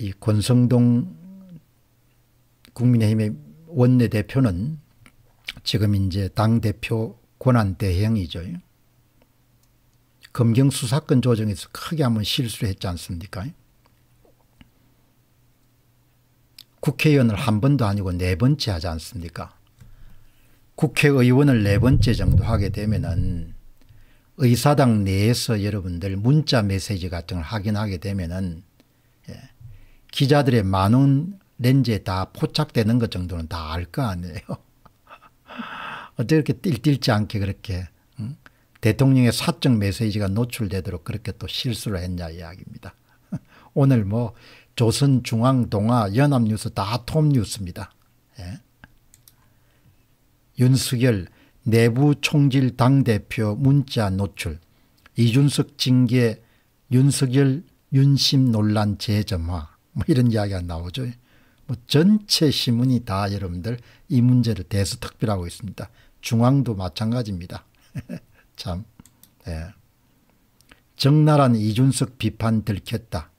이 권성동 국민의힘의 원내대표는 지금 이제 당대표 권한대행이죠. 검경수사권 조정에서 크게 한번 실수를 했지 않습니까? 국회의원을 한 번도 아니고 네 번째 하지 않습니까? 국회의원을 네 번째 정도 하게 되면은 의사당 내에서 여러분들 문자 메시지 같은 걸 확인하게 되면은 예, 기자들의 많은 렌즈에 다 포착되는 것 정도는 다 알 거 아니에요. 어떻게 이렇게 띨띨지 않게 그렇게 응? 대통령의 사적 메시지가 노출되도록 그렇게 또 실수를 했냐 이야기입니다. 오늘 뭐 조선, 중앙, 동아, 연합뉴스 다 톱뉴스입니다. 예. 윤석열 내부 총질 당대표 문자 노출 이준석 징계 윤석열 윤심 논란 재점화 뭐 이런 이야기가 나오죠. 뭐 전체 신문이 다 여러분들 이 문제를 대수특별하고 있습니다. 중앙도 마찬가지입니다. 참. 예. 적나라한 이준석 비판 들켰다.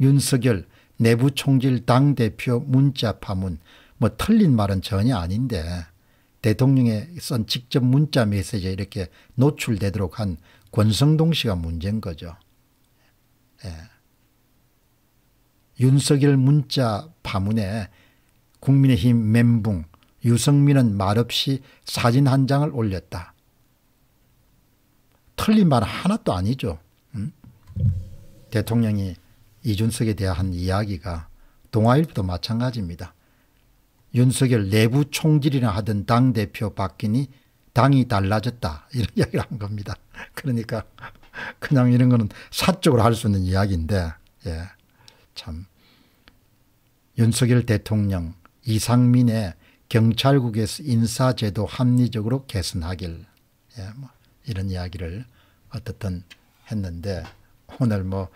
윤석열 내부 총질 당대표 문자 파문 뭐 틀린 말은 전혀 아닌데 대통령의 쓴 직접 문자 메시지에 이렇게 노출되도록 한 권성동 씨가 문제인 거죠. 예. 윤석열 문자 파문에 국민의힘 멘붕 유성민은 말없이 사진 한 장을 올렸다. 틀린 말 하나도 아니죠. 음? 대통령이 이준석에 대한 이야기가 동아일보도 마찬가지입니다. 윤석열 내부 총질이나 하던 당대표 바뀌니 당이 달라졌다 이런 이야기를 한 겁니다. 그러니까 그냥 이런 거는 사적으로 할 수 있는 이야기인데 예, 참 윤석열 대통령 이상민의 경찰국에서 인사제도 합리적으로 개선하길 예, 뭐 이런 이야기를 어떻든 했는데 오늘 뭐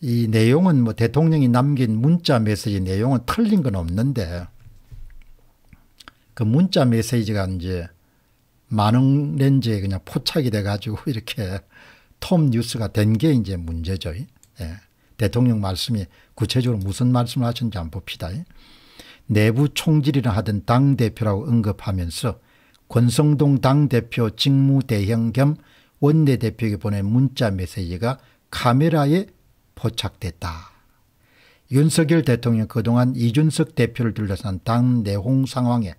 이 내용은 뭐 대통령이 남긴 문자 메시지 내용은 틀린 건 없는데 그 문자 메시지가 이제 많은 렌즈에 그냥 포착이 돼가지고 이렇게 톱 뉴스가 된 게 이제 문제죠. 예. 대통령 말씀이 구체적으로 무슨 말씀을 하셨는지 한번 봅시다. 내부 총질이라 하던 당대표라고 언급하면서 권성동 당대표 직무대행 겸 원내대표에게 보낸 문자 메시지가 카메라에 포착됐다. 윤석열 대통령 그동안 이준석 대표를 둘러싼 당 내홍 상황에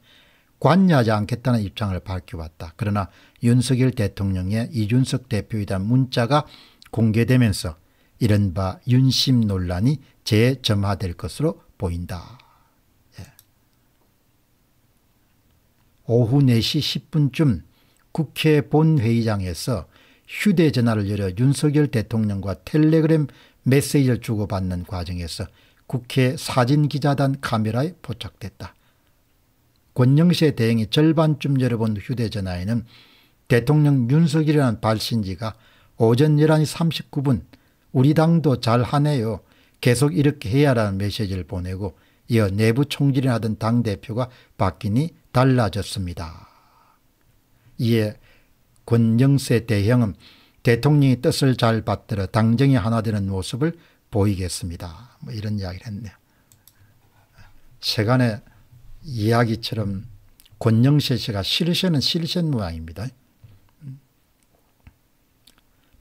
관여하지 않겠다는 입장을 밝혀왔다. 그러나 윤석열 대통령의 이준석 대표에 대한 문자가 공개되면서 이른바 윤심 논란이 재점화될 것으로 보인다. 예. 오후 4시 10분쯤 국회 본회의장에서 휴대전화를 열어 윤석열 대통령과 텔레그램 메시지를 주고받는 과정에서 국회 사진기자단 카메라에 포착됐다. 권영세 대행이 절반쯤 열어본 휴대전화에는 대통령 윤석열이라는 발신지가 오전 11시 39분 우리 당도 잘 하네요. 계속 이렇게 해야라는 메시지를 보내고 이어 내부 총질을 하던 당대표가 바뀌니 달라졌습니다. 이에 권영세 대형은 대통령의 뜻을 잘 받들어 당정이 하나 되는 모습을 보이겠습니다. 뭐 이런 이야기를 했네요. 세간의 이야기처럼 권영세 씨가 실세는 실세 모양입니다.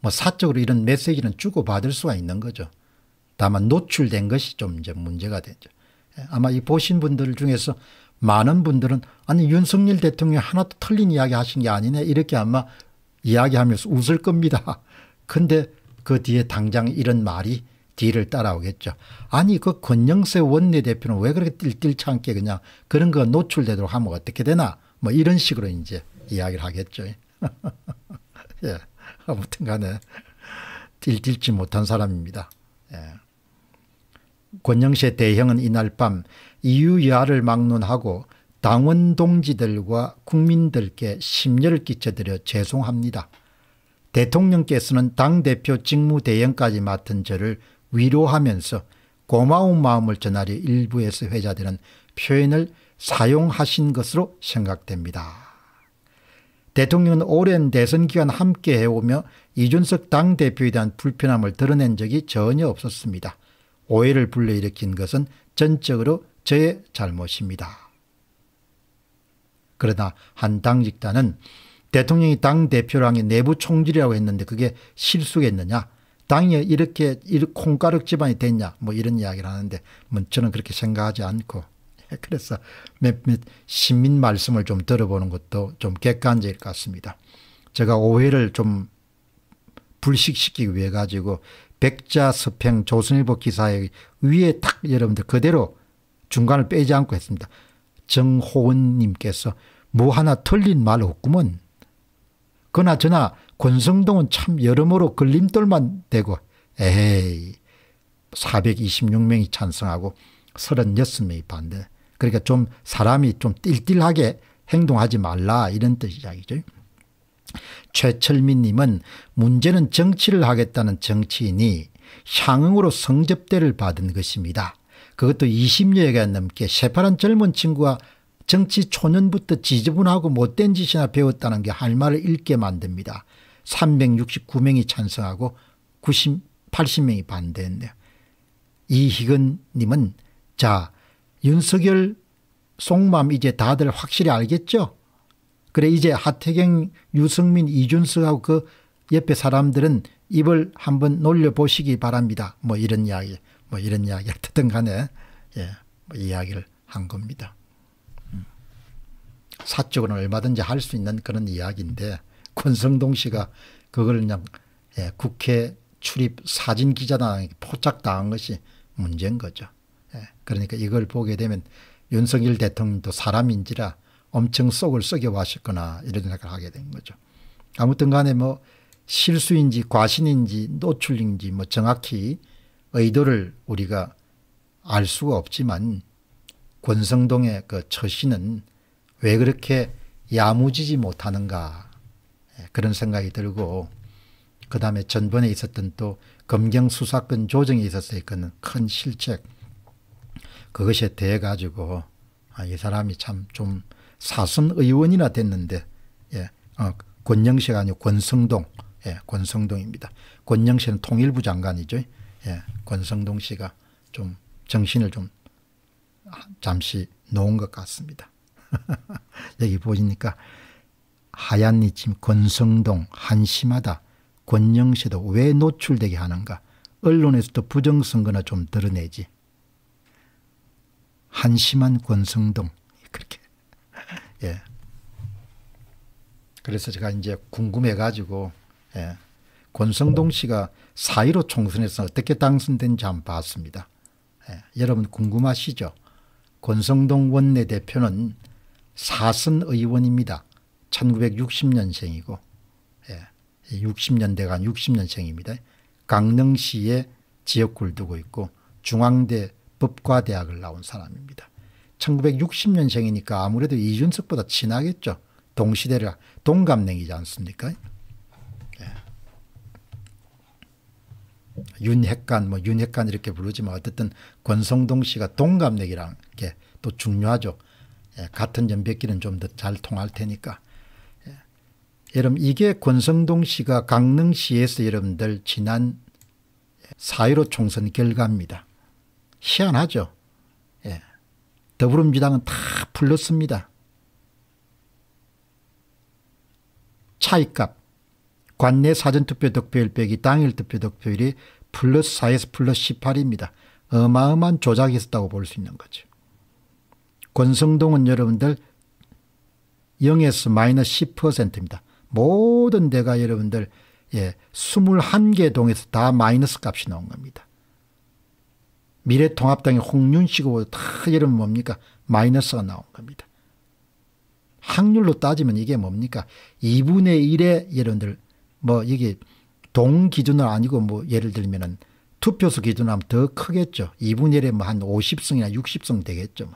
뭐 사적으로 이런 메시지는 주고받을 수가 있는 거죠. 다만 노출된 것이 좀 이제 문제가 되죠. 예, 아마 이 보신 분들 중에서 많은 분들은 아니 윤석열 대통령이 하나도 틀린 이야기 하신 게 아니네 이렇게 아마 이야기하면서 웃을 겁니다. 근데 그 뒤에 당장 이런 말이 뒤를 따라오겠죠. 아니 그 권영세 원내대표는 왜 그렇게 띨띨찮게 그냥 그런 거 노출되도록 하면 어떻게 되나 뭐 이런 식으로 이제 이야기를 하겠죠. 예. 아무튼 간에 딜딜지 못한 사람입니다. 예. 권영세 대형은 이날 밤 이유야를 막론하고 당원 동지들과 국민들께 심려를 끼쳐드려 죄송합니다. 대통령께서는 당대표 직무대행까지 맡은 저를 위로하면서 고마운 마음을 전하려 일부에서 회자되는 표현을 사용하신 것으로 생각됩니다. 대통령은 오랜 대선 기간 함께 해오며 이준석 당대표에 대한 불편함을 드러낸 적이 전혀 없었습니다. 오해를 불러일으킨 것은 전적으로 저의 잘못입니다. 그러나 한 당직자는 대통령이 당대표랑의 내부 총질이라고 했는데 그게 실수겠느냐 당이 이렇게 콩가루 집안이 됐냐 뭐 이런 이야기를 하는데 뭐 저는 그렇게 생각하지 않고 그래서 몇몇 시민 말씀을 좀 들어보는 것도 좀 객관적일 것 같습니다. 제가 오해를 좀 불식시키기 위해 가지고 백자 서평 조선일보 기사에 위에 탁 여러분들 그대로 중간을 빼지 않고 했습니다. 정호은님께서 뭐 하나 틀린 말 없구먼. 그나저나 권성동은 참 여러모로 걸림돌만 되고 에이 426명이 찬성하고 36명이 반대. 그러니까 좀 사람이 좀 띨띨하게 행동하지 말라 이런 뜻이죠. 최철민 님은 문제는 정치를 하겠다는 정치인이 향응으로 성접대를 받은 것입니다. 그것도 20여여가 넘게 새파란 젊은 친구가 정치 초년부터 지저분하고 못된 짓이나 배웠다는 게 할 말을 읽게 만듭니다. 369명이 찬성하고 90, 80명이 반대했네요. 이희근 님은 자 윤석열 속맘 이제 다들 확실히 알겠죠? 그래 이제 하태경 유승민 이준석하고 그 옆에 사람들은 입을 한번 놀려보시기 바랍니다. 뭐 이런 이야기 뭐 이런 이야기 어떻든 간에 예, 뭐 이야기를 한 겁니다. 음. 사적으로는 얼마든지 할 수 있는 그런 이야기인데 권성동 씨가 그걸 그냥 예, 국회 출입 사진 기자단에게 포착당한 것이 문제인 거죠. 예, 그러니까 이걸 보게 되면 윤석열 대통령도 사람인지라 엄청 속을 썩여 왔었거나 이런 생각을 하게 된 거죠. 아무튼 간에 뭐 실수인지 과신인지 노출인지 뭐 정확히 의도를 우리가 알 수가 없지만 권성동의 그 처신은 왜 그렇게 야무지지 못하는가 예, 그런 생각이 들고 그 다음에 전번에 있었던 또 검경 수사권 조정에 있었을 그큰 실책 그것에 대해 가지고 아, 이 사람이 참 좀 사선 의원이나 됐는데 예, 어, 권영시가 아니고 권성동 예, 권성동입니다. 권영시는 통일부 장관이죠. 예, 권성동 씨가 좀 정신을 좀 잠시 놓은 것 같습니다. 여기 보시니까 하얀 니침 권성동 한심하다. 권영시도 왜 노출되게 하는가. 언론에서도 부정선거나 좀 드러내지. 한심한 권성동 그렇게 예. 그래서 제가 이제 궁금해 가지고 예. 권성동 씨가 4.15 총선에서 어떻게 당선된지 한번 봤습니다. 예, 여러분 궁금하시죠? 권성동 원내대표는 사선 의원입니다. 1960년생이고 예, 60년대가 60년생입니다. 강릉시에 지역구를 두고 있고 중앙대 법과 대학을 나온 사람입니다. 1960년생이니까 아무래도 이준석보다 친하겠죠. 동시대라 동갑냉이지 않습니까? 윤핵관 뭐 윤핵관 이렇게 부르지만 어쨌든 권성동 씨가 동갑내기라는 게또 중요하죠. 예, 같은 연배끼는 좀 더 잘 통할 테니까. 예. 여러분 이게 권성동 씨가 강릉시에서 여러분들 지난 4.15 총선 결과입니다. 희한하죠. 예. 더불어민주당은 다 불렀습니다. 차이값 관내 사전투표 득표율 빼기 당일 투표 득표율이 플러스 4에서 플러스 18입니다. 어마어마한 조작이 있었다고 볼 수 있는 거죠. 권성동은 여러분들 0에서 마이너스 10%입니다. 모든 데가 여러분들 예, 21개 동에서 다 마이너스 값이 나온 겁니다. 미래통합당의 홍윤식하고 다 여러분 뭡니까? 마이너스가 나온 겁니다. 확률로 따지면 이게 뭡니까? 2분의 1의 여러분들 뭐 이게 동 기준은 아니고 뭐 예를 들면은 투표수 기준으로 하면 더 크겠죠. 2분의 1에 뭐한 50성이나 60성 되겠죠. 뭐.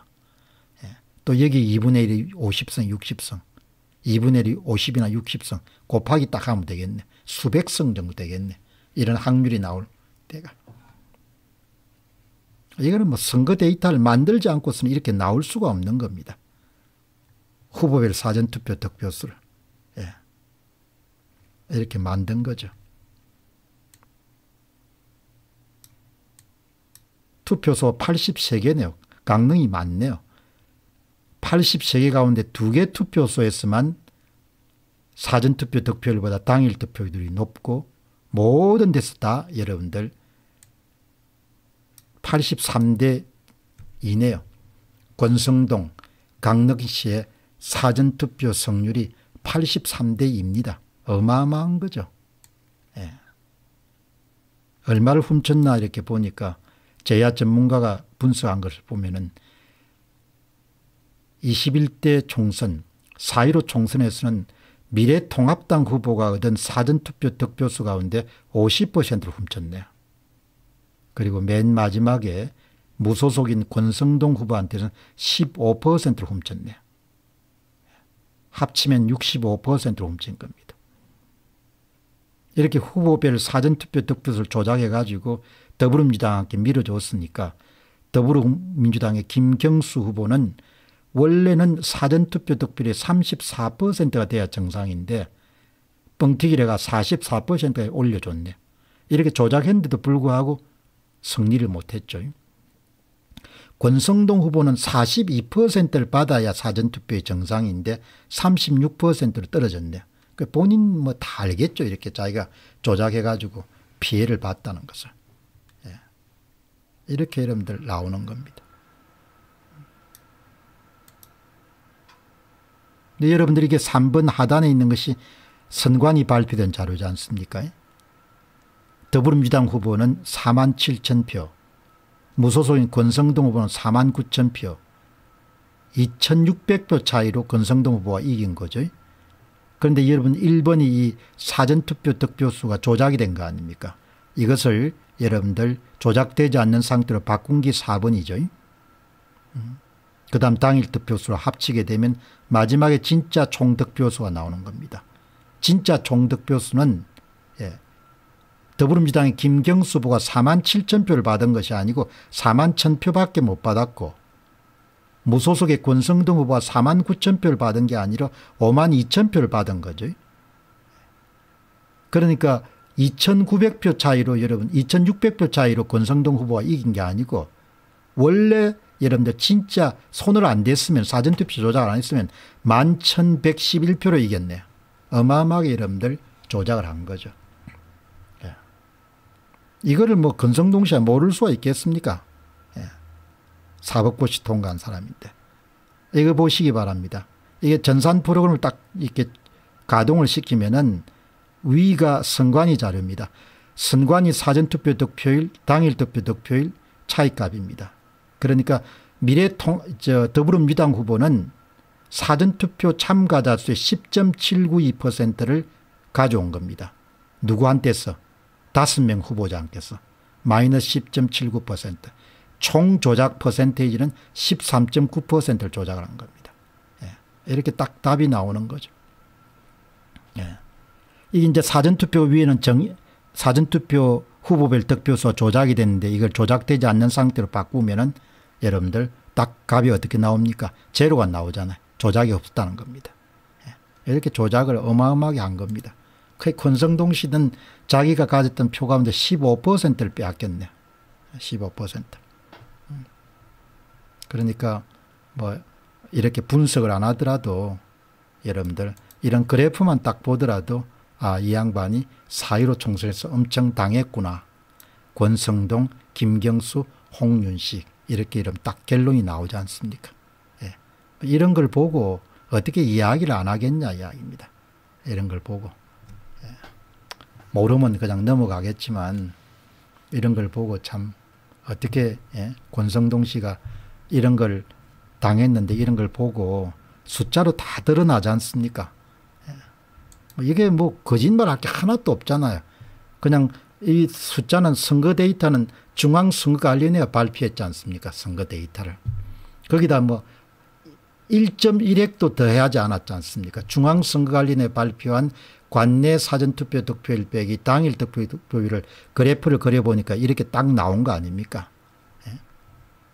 예. 또 여기 2분의 1이 50성, 60성. 2분의 1이 50이나 60성 곱하기 딱 하면 되겠네. 수백성 정도 되겠네. 이런 확률이 나올 때가. 이거는 뭐 선거 데이터를 만들지 않고서는 이렇게 나올 수가 없는 겁니다. 후보별 사전투표 득표수를. 예. 이렇게 만든 거죠. 투표소 83개네요. 강릉이 많네요. 83개 가운데 2개 투표소에서만 사전투표 득표율보다 당일 득표율이 높고 모든 데서 다 여러분들 83대 이네요. 권성동, 강릉시의 사전투표 성률이 83대 2입니다. 어마어마한 거죠. 예. 얼마를 훔쳤나 이렇게 보니까 제야 전문가가 분석한 것을 보면 은 21대 총선, 4.15 총선에서는 미래통합당 후보가 얻은 사전투표 득표수 가운데 50%를 훔쳤네요. 그리고 맨 마지막에 무소속인 권성동 후보한테는 15%를 훔쳤네요. 합치면 65%를 훔친 겁니다. 이렇게 후보별 사전투표 득표수를 조작해 가지고 더불어민주당한테 밀어줬으니까 더불어민주당의 김경수 후보는 원래는 사전투표 득표율이 34%가 돼야 정상인데 뻥튀기래가 44%에 올려줬네. 이렇게 조작했는데도 불구하고 승리를 못했죠. 권성동 후보는 42%를 받아야 사전투표의 정상인데 36%로 떨어졌네. 그 본인 뭐 다 알겠죠. 이렇게 자기가 조작해가지고 피해를 봤다는 것을. 예. 이렇게 여러분들 나오는 겁니다. 근데 여러분들이 게 3번 하단에 있는 것이 선관위 발표된 자료지 않습니까? 더불어민주당 후보는 4만 7천 표, 무소속인 권성동 후보는 4만 9천 표, 2600표 차이로 권성동 후보가 이긴 거죠. 그런데 여러분 1번이 이 사전투표 득표수가 조작이 된 거 아닙니까? 이것을 여러분들 조작되지 않는 상태로 바꾼 게 4번이죠. 음. 그 다음 당일 득표수를 합치게 되면 마지막에 진짜 총득표수가 나오는 겁니다. 진짜 총득표수는 예, 더불어민주당의 김경수 후보가 4만 7천 표를 받은 것이 아니고 4만 1천 표밖에 못 받았고 무소속의 권성동 후보가 4만 9천 표를 받은 게 아니라 5만 2천 표를 받은 거죠. 그러니까 2,900표 차이로 여러분 2,600표 차이로 권성동 후보가 이긴 게 아니고 원래 여러분들 진짜 손을 안 댔으면 사전투표 조작을 안 했으면 11,111표로 이겼네요. 어마어마하게 여러분들 조작을 한 거죠. 예. 이거를 뭐 건성동 씨가 모를 수가 있겠습니까? 예. 사법고시 통과한 사람인데. 이거 보시기 바랍니다. 이게 전산 프로그램을 딱 이렇게 가동을 시키면은 위가 선관위 자료입니다. 선관위 사전투표 득표일, 당일 투표 득표일 차이값입니다. 그러니까 미래 통 저 더불어민주당 후보는 사전투표 참가자 수의 10.792%를 가져온 겁니다. 누구한테서? 다섯 명 후보자한테서 마이너스 10.79%. 총 조작 퍼센테이지는 13.9%를 조작을 한 겁니다. 예. 이렇게 딱 답이 나오는 거죠. 예. 이게 이제 사전투표 위에는 정, 사전투표 후보별 득표수 조작이 됐는데 이걸 조작되지 않는 상태로 바꾸면은 여러분들 딱 값이 어떻게 나옵니까? 제로가 나오잖아요. 조작이 없었다는 겁니다. 예. 이렇게 조작을 어마어마하게 한 겁니다. 그 권성동 씨는 자기가 가졌던 표 가운데 15%를 빼앗겼네요. 15%. 음. 그러니까 뭐 이렇게 분석을 안 하더라도 여러분들 이런 그래프만 딱 보더라도 아, 이 양반이 4.15 총선에서 엄청 당했구나. 권성동, 김경수, 홍윤식 이렇게 이러면 딱 결론이 나오지 않습니까? 예. 이런 걸 보고 어떻게 이야기를 안 하겠냐 이야기입니다. 이런 걸 보고. 예. 모르면 그냥 넘어가겠지만 이런 걸 보고 참 어떻게 예? 권성동 씨가 이런 걸 당했는데 이런 걸 보고 숫자로 다 드러나지 않습니까? 예. 뭐 이게 뭐 거짓말 할 게 하나도 없잖아요. 그냥 이 숫자는 선거 데이터는 중앙선거관리위원회가 발표했지 않습니까? 선거 데이터를. 거기다 뭐 1.1핵도 더해야지 않았지 않습니까? 중앙선거관리위원회 발표한 관내 사전투표 득표율 빼기 당일 득표율을 그래프를 그려보니까 이렇게 딱 나온 거 아닙니까? 예?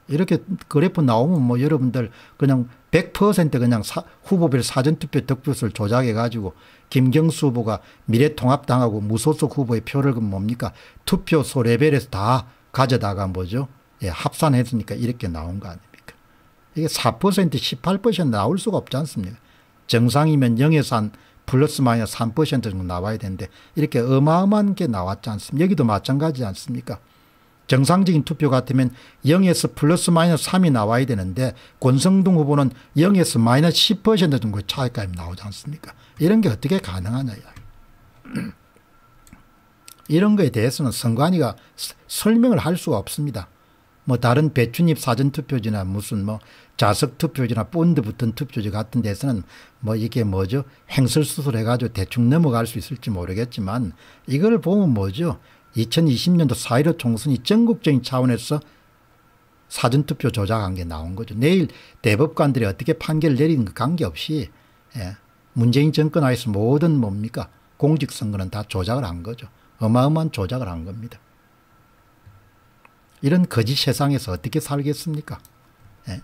이렇게 그래프 나오면 뭐 여러분들 그냥 100% 그냥 사, 후보별 사전투표 득표수를 조작해 가지고 김경수 후보가 미래통합당하고 무소속 후보의 표를 뭡니까 투표소 레벨에서 다 가져다가 뭐죠 예, 합산했으니까 이렇게 나온 거 아닙니까? 이게 4% 18% 나올 수가 없지 않습니까? 정상이면 0에서 한 플러스 마이너스 3% 정도 나와야 되는데 이렇게 어마어마한 게 나왔지 않습니까? 여기도 마찬가지지 않습니까? 정상적인 투표 같으면 0에서 플러스 마이너스 3이 나와야 되는데 권성동 후보는 0에서 마이너스 10% 정도 차이까지 나오지 않습니까? 이런 게 어떻게 가능하냐. 이런 거에 대해서는 선관위가 설명을 할 수가 없습니다. 뭐 다른 배춘입 사전투표지나 무슨 뭐 자석 투표지나 본드 붙은 투표지 같은 데서는 뭐 이게 뭐죠 행설수술 해가지고 대충 넘어갈 수 있을지 모르겠지만 이걸 보면 뭐죠 2020년도 4.15 총선이 전국적인 차원에서 사전투표 조작한 게 나온 거죠. 내일 대법관들이 어떻게 판결을 내리는 것 관계없이 예. 문재인 정권 하에서 모든 뭡니까 공직선거는 다 조작을 한 거죠. 어마어마한 조작을 한 겁니다. 이런 거짓 세상에서 어떻게 살겠습니까? 예.